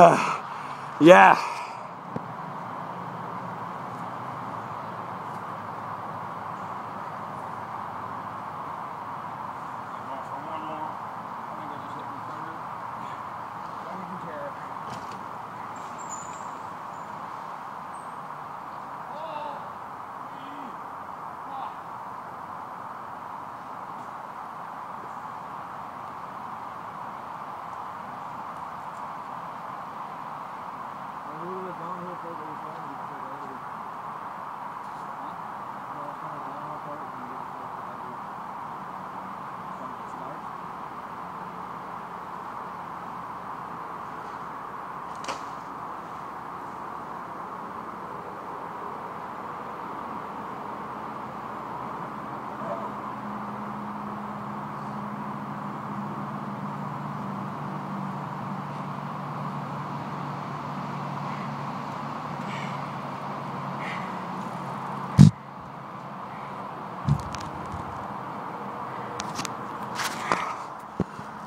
yeah.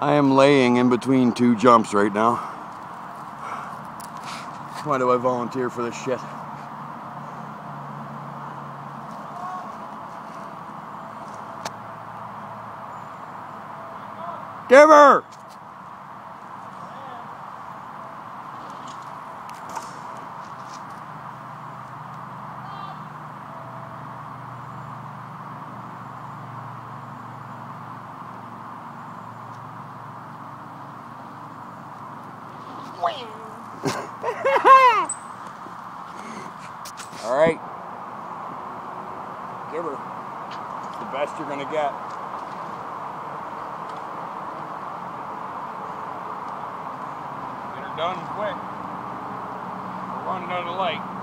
I am laying in between two jumps right now. Why do I volunteer for this shit? Give her! All right. Give her. It's the best you're gonna get. Get her done quick. We're running out of light.